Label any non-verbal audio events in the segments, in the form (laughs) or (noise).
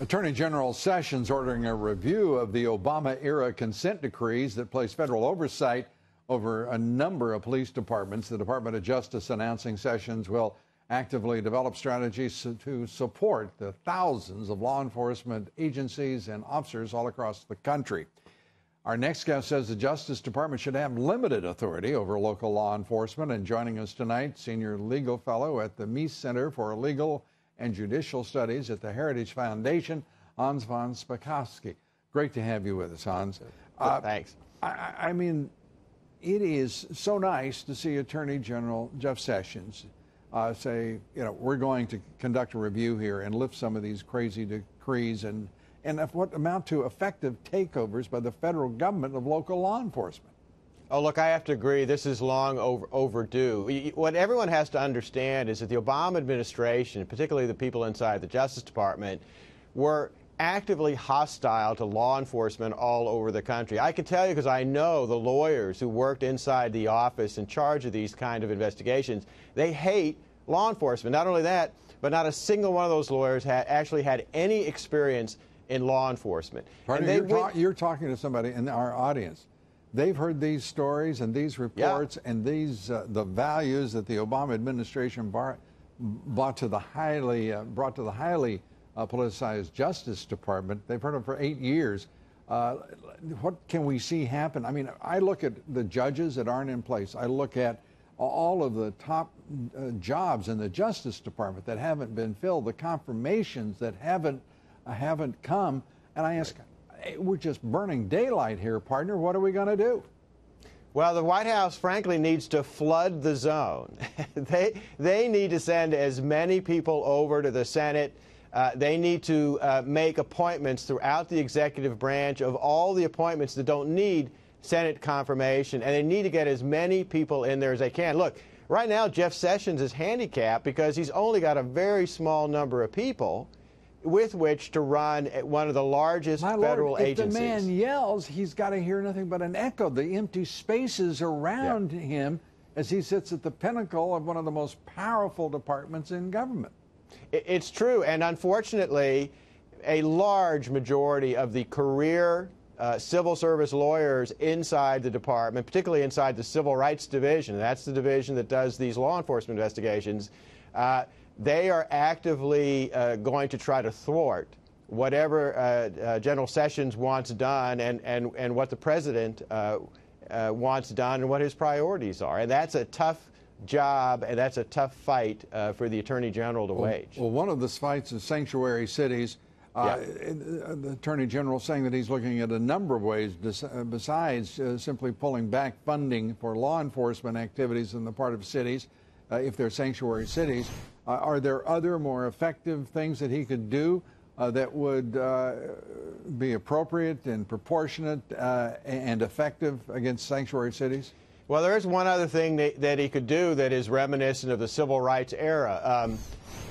Attorney General Sessions ordering a review of the Obama era consent decrees that place federal oversight over a number of police departments. The Department of Justice announcing Sessions will actively develop strategies to support the thousands of law enforcement agencies and officers all across the country. Our next guest says the Justice Department should have limited authority over local law enforcement. And joining us tonight, senior legal fellow at the Meese Center for Legal and Judicial Studies at the Heritage Foundation, Hans von Spakovsky. Great to have you with us, Hans. Uh, Thanks. I, I, mean, it is so nice to see Attorney General Jeff Sessions uh, say, you know, we're going to conduct a review here and lift some of these crazy decrees and and what amount to effective takeovers by the federal government of local law enforcement. Oh, look, I have to agree. This is long over, overdue. What everyone has to understand is that the Obama administration, particularly the people inside the Justice Department, were actively hostile to law enforcement all over the country. I can tell you because I know the lawyers who worked inside the office in charge of these kind of investigations. They hate law enforcement. Not only that, but not a single one of those lawyers had actually had any experience in law enforcement. Pardon, you're, ta you're, talking to somebody in our audience. They've heard these stories and these reports yeah. and these uh, the values that the Obama administration bar, brought to the highly uh, brought to the highly uh, politicized Justice Department. They've heard them for eight years. Uh, what can we see happen? I mean, I look at the judges that aren't in place. I look at all of the top uh, jobs in the Justice Department that haven't been filled, the confirmations that haven't haven't come. And I ask, hey, we're just burning daylight here, partner. What are we going to do? Well, the White House, frankly, needs to flood the zone. (laughs) they, they need to send as many people over to the Senate. Uh, they need to uh, make appointments throughout the executive branch of all the appointments that don't need Senate confirmation, and they need to get as many people in there as they can. Look, right now, Jeff Sessions is handicapped because he's only got a very small number of people with which to run one of the largest My federal Lord, agencies. If the man yells, he's got to hear nothing but an echo. The empty spaces around yeah. him as he sits at the pinnacle of one of the most powerful departments in government. It's true, and unfortunately, a large majority of the career uh, civil service lawyers inside the department, particularly inside the Civil Rights Division, that's the division that does these law enforcement investigations. Uh, they are actively uh, going to try to thwart whatever uh, uh, General Sessions wants done and, and, and what the president uh, uh, wants done and what his priorities are. And that's a tough job and that's a tough fight uh, for the Attorney General to well, wage. Well, one of the fights is sanctuary cities. Yeah. The Attorney General saying that he's looking at a number of ways besides simply pulling back funding for law enforcement activities in the part of cities, if they're sanctuary cities. Uh, are there other more effective things that he could do uh, that would uh, be appropriate and proportionate uh, and effective against sanctuary cities? Well, there is one other thing that, that he could do that is reminiscent of the civil rights era. Um,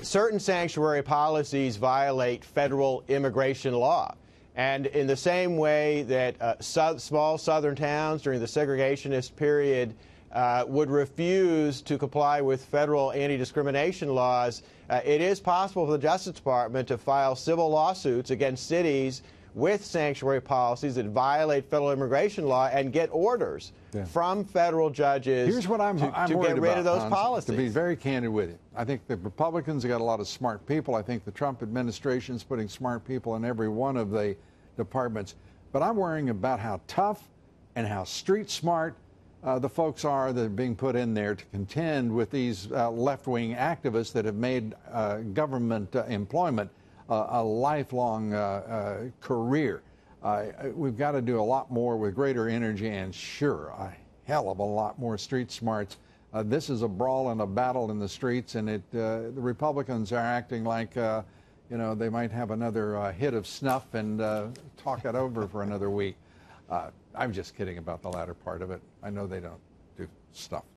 certain sanctuary policies violate federal immigration law. And in the same way that uh, so small southern towns during the segregationist period uh, would refuse to comply with federal anti discrimination laws, uh, it is possible for the Justice Department to file civil lawsuits against cities with sanctuary policies that violate federal immigration law and get orders yeah. from federal judges Here's what I'm, to, I'm to get rid about, of those Hans, policies. To be very candid with you, I think the Republicans have got a lot of smart people. I think the Trump administration is putting smart people in every one of the departments. But I'm worrying about how tough and how street smart uh, the folks are that are being put in there to contend with these uh, left wing activists that have made uh, government uh, employment a lifelong uh, uh, career. we've got to do a lot more with greater energy and, sure, a hell of a lot more street smarts. this is a brawl and a battle in the streets, and it, the Republicans are acting like you know, they might have another uh, hit of snuff and uh, talk it over for another week. Uh, I'm just kidding about the latter part of it. I know they don't do stuff